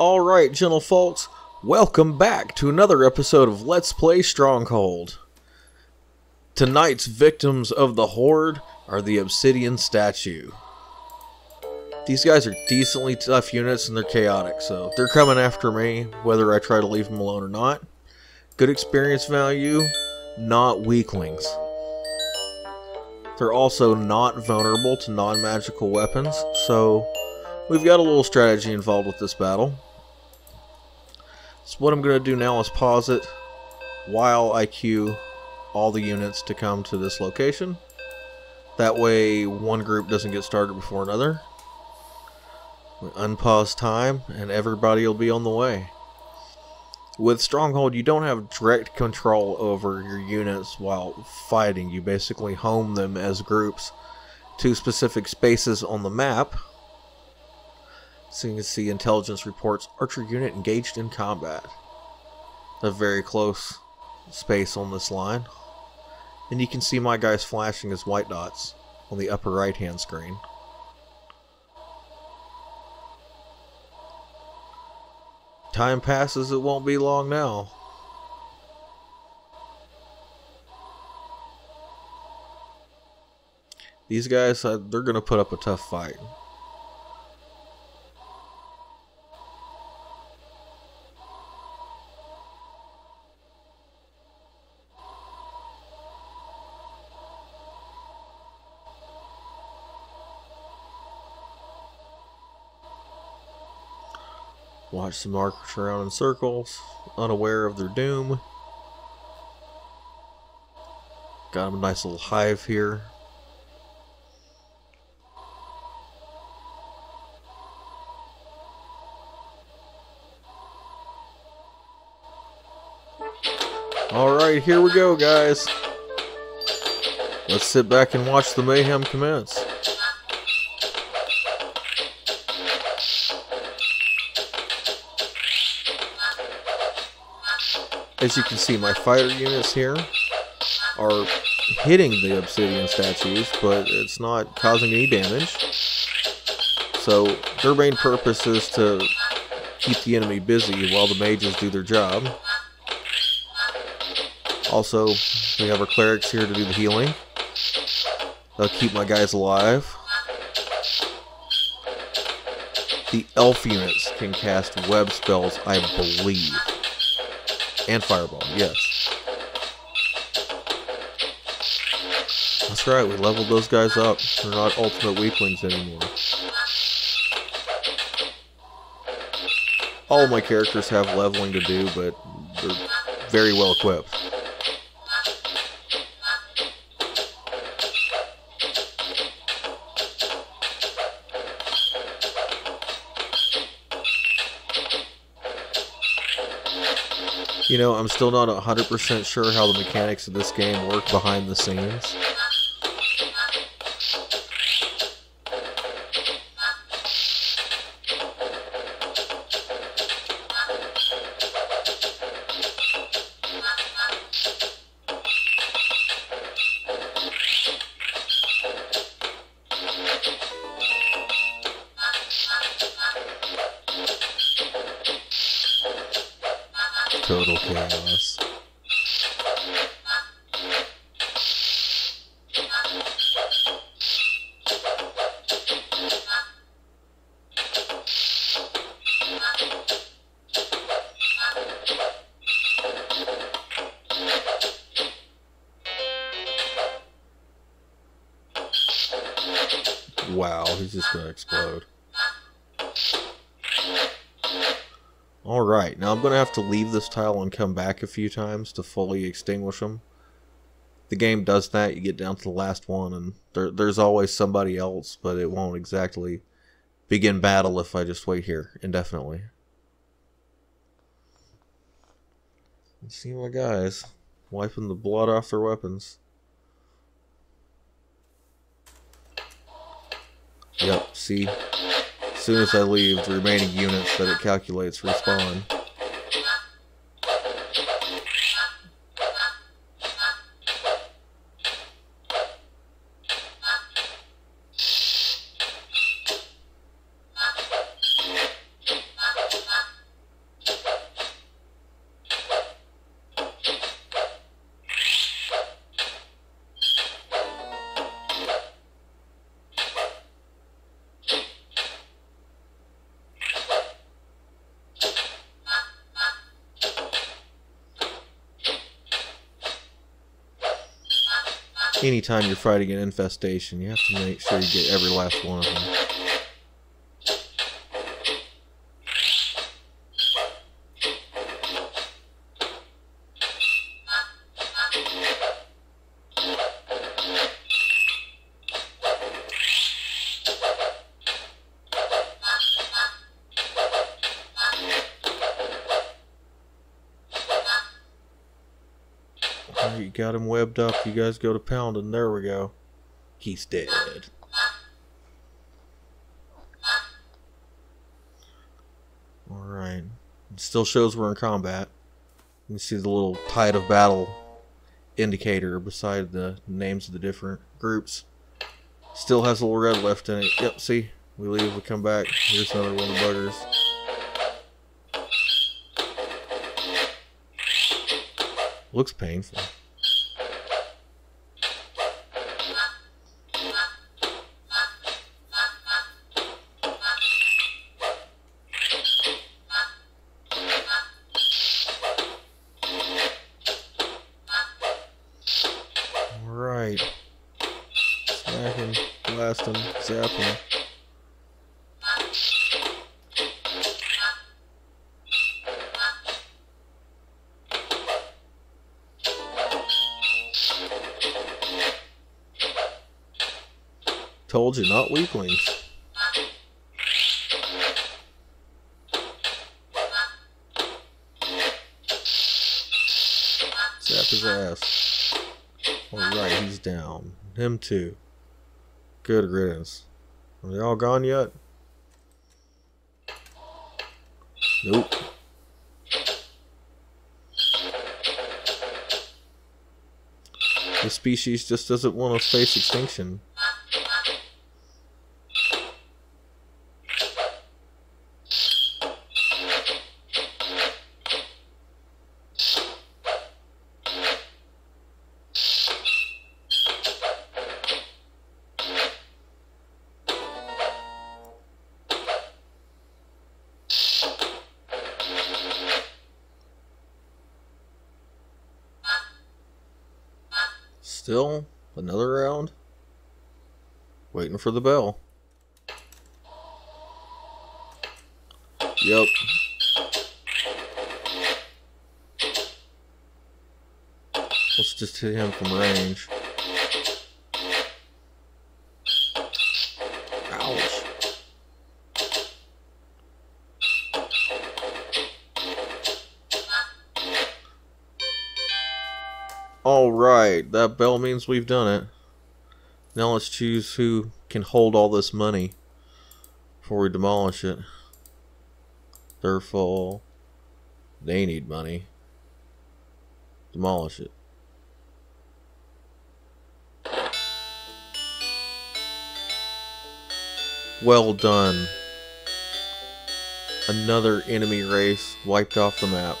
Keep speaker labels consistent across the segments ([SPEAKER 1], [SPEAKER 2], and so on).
[SPEAKER 1] Alright, gentle folks, welcome back to another episode of Let's Play Stronghold. Tonight's victims of the Horde are the Obsidian Statue. These guys are decently tough units and they're chaotic, so they're coming after me, whether I try to leave them alone or not. Good experience value, not weaklings. They're also not vulnerable to non-magical weapons, so we've got a little strategy involved with this battle. So what I'm going to do now is pause it while I queue all the units to come to this location. That way one group doesn't get started before another. We unpause time and everybody will be on the way. With Stronghold, you don't have direct control over your units while fighting. You basically home them as groups to specific spaces on the map. So you can see intelligence reports archer unit engaged in combat. A very close space on this line. And you can see my guys flashing as white dots on the upper right hand screen. Time passes, it won't be long now. These guys, uh, they're going to put up a tough fight. Watch the markers around in circles, unaware of their doom. Got them a nice little hive here. Alright, here we go, guys. Let's sit back and watch the mayhem commence. As you can see, my fighter units here are hitting the obsidian statues, but it's not causing any damage. So their main purpose is to keep the enemy busy while the mages do their job. Also, we have our clerics here to do the healing. They'll keep my guys alive. The elf units can cast web spells, I believe. And Fireball, yes. That's right, we leveled those guys up. They're not ultimate weaklings anymore. All my characters have leveling to do, but they're very well equipped. You know, I'm still not 100% sure how the mechanics of this game work behind the scenes. Total chaos. Wow, he's just gonna explode. Alright, now I'm going to have to leave this tile and come back a few times to fully extinguish them. The game does that, you get down to the last one and there, there's always somebody else, but it won't exactly begin battle if I just wait here indefinitely. See my guys wiping the blood off their weapons. Yep, see? As soon as I leave, the remaining units that it calculates respawn. Anytime you're fighting an infestation, you have to make sure you get every last one of them. You got him webbed up. You guys go to pounding. There we go. He's dead. Alright. Still shows we're in combat. You can see the little tide of battle indicator beside the names of the different groups. Still has a little red left in it. Yep, see? We leave, we come back. Here's another one of the buggers. Looks painful. Told you, not weaklings. Zap his ass. Alright, he's down. Him too. Good riddance. Are they all gone yet? Nope. The species just doesn't want to face extinction. Still another round. Waiting for the bell. Yep. Let's just hit him from range. That bell means we've done it. Now let's choose who can hold all this money before we demolish it. They're full. They need money. Demolish it. Well done. Another enemy race wiped off the map.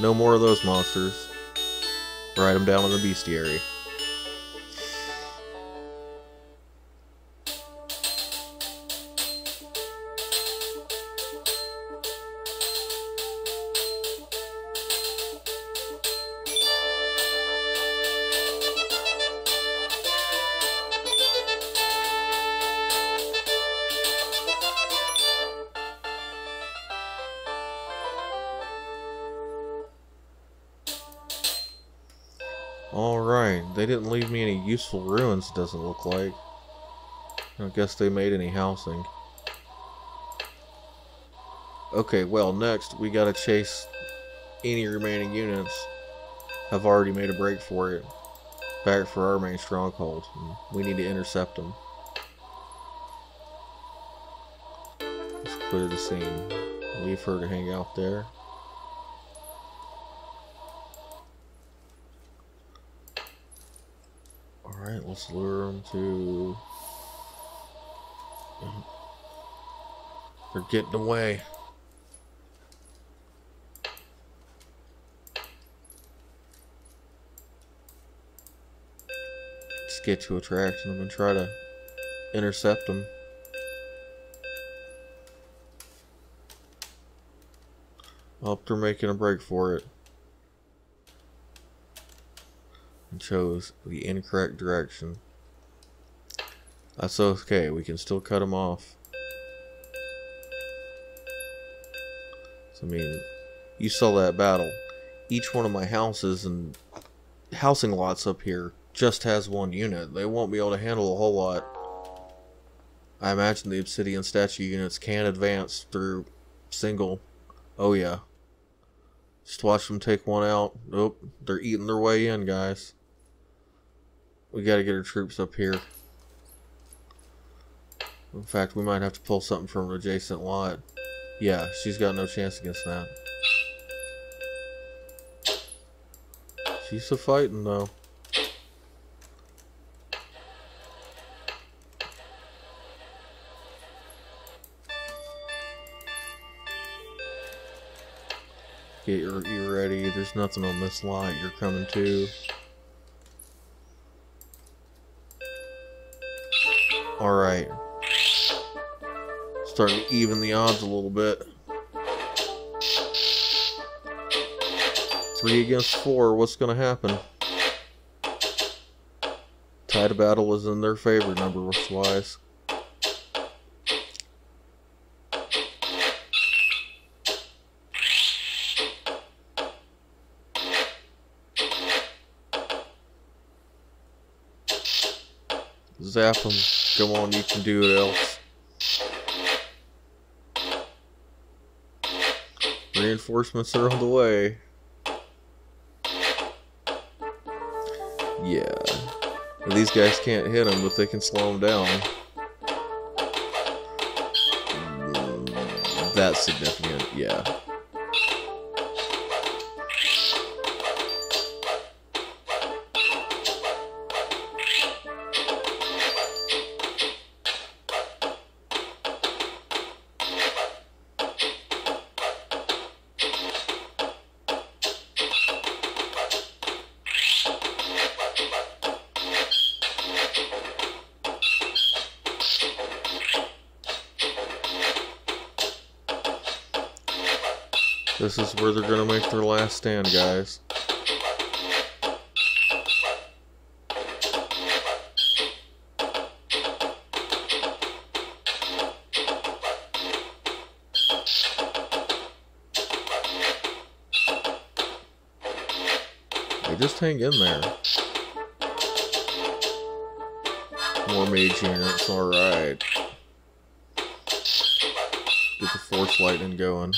[SPEAKER 1] No more of those monsters. Write them down in the bestiary. Alright, they didn't leave me any useful ruins, doesn't look like. I guess they made any housing. Okay, well, next we gotta chase any remaining units. I've already made a break for it. Back for our main stronghold. We need to intercept them. Let's clear the scene. Leave her to hang out there. Alright, let's lure them to... They're getting away. Just get to attraction them and try to intercept them. Hope they're making a break for it. Chose the incorrect direction. That's okay, we can still cut them off. So, I mean, you saw that battle. Each one of my houses and housing lots up here just has one unit. They won't be able to handle a whole lot. I imagine the obsidian statue units can advance through single. Oh yeah. Just watch them take one out. Nope, they're eating their way in, guys. We gotta get our troops up here. In fact, we might have to pull something from an adjacent lot. Yeah, she's got no chance against that. She's a fighting though. Get your you ready. There's nothing on this lot. You're coming too. Alright. Starting to even the odds a little bit. Three against four, what's going to happen? Tide of battle is in their favor, numbers Zap them. Come on, you can do it else. Reinforcements are on the way. Yeah. These guys can't hit them, but they can slow them down. Mm, that's significant, yeah. This is where they're gonna make their last stand, guys. They just hang in there. More mage units, alright. Get the force lightning going.